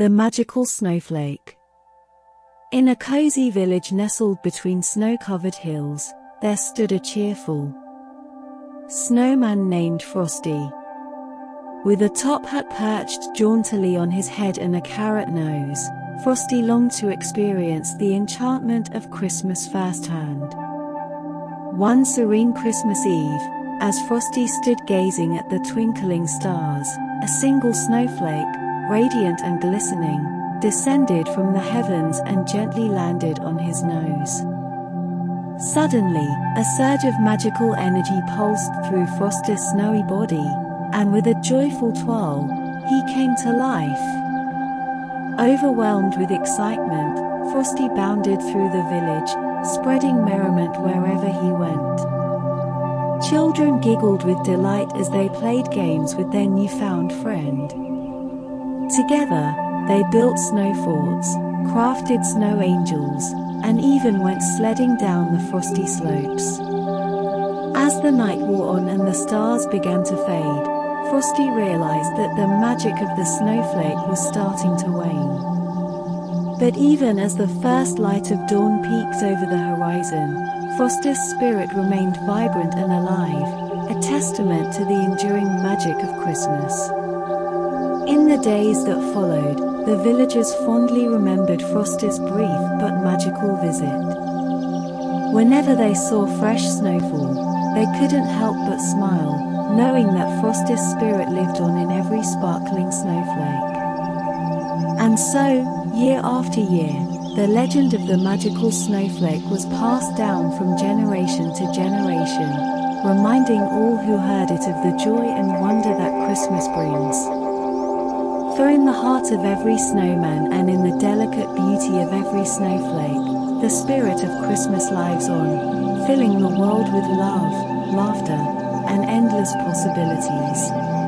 The Magical Snowflake. In a cozy village nestled between snow covered hills, there stood a cheerful snowman named Frosty. With a top hat perched jauntily on his head and a carrot nose, Frosty longed to experience the enchantment of Christmas firsthand. One serene Christmas Eve, as Frosty stood gazing at the twinkling stars, a single snowflake, radiant and glistening, descended from the heavens and gently landed on his nose. Suddenly, a surge of magical energy pulsed through Frosty's snowy body, and with a joyful twirl, he came to life. Overwhelmed with excitement, Frosty bounded through the village, spreading merriment wherever he went. Children giggled with delight as they played games with their newfound friend. Together, they built snow forts, crafted snow angels, and even went sledding down the frosty slopes. As the night wore on and the stars began to fade, Frosty realized that the magic of the snowflake was starting to wane. But even as the first light of dawn peeked over the horizon, Frosty's spirit remained vibrant and alive, a testament to the enduring magic of Christmas. In the days that followed, the villagers fondly remembered Frosty's brief but magical visit. Whenever they saw fresh snowfall, they couldn't help but smile, knowing that Frosty's spirit lived on in every sparkling snowflake. And so, year after year, the legend of the magical snowflake was passed down from generation to generation, reminding all who heard it of the joy and wonder that Christmas brings. For in the heart of every snowman and in the delicate beauty of every snowflake, the spirit of Christmas lives on, filling the world with love, laughter, and endless possibilities.